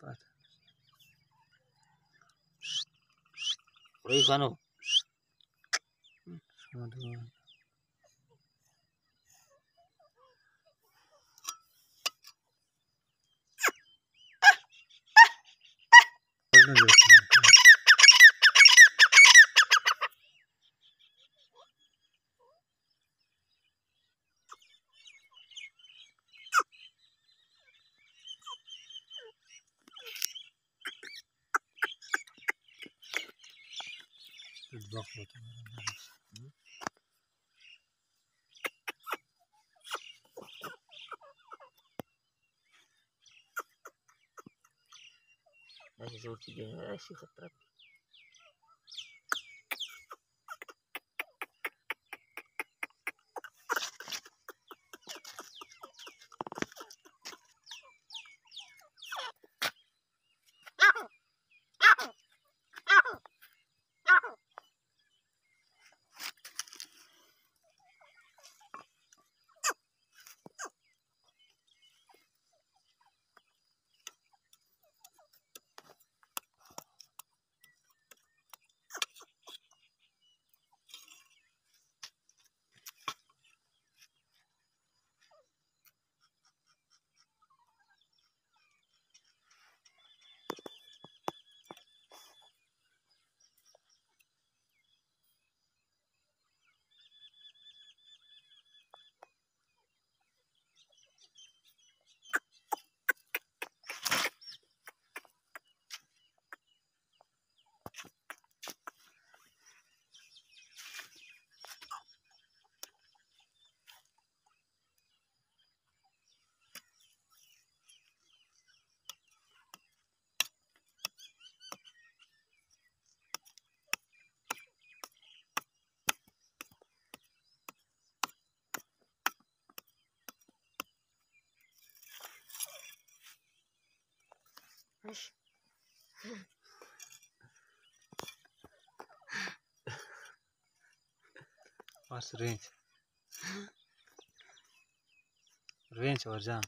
спати. Приїхано. Що давай? Можна дякую. Тут два флота, наверное, даже. Даже у тебя на ращих отправки. Аж. Аж рынч. Рынч, Варзан.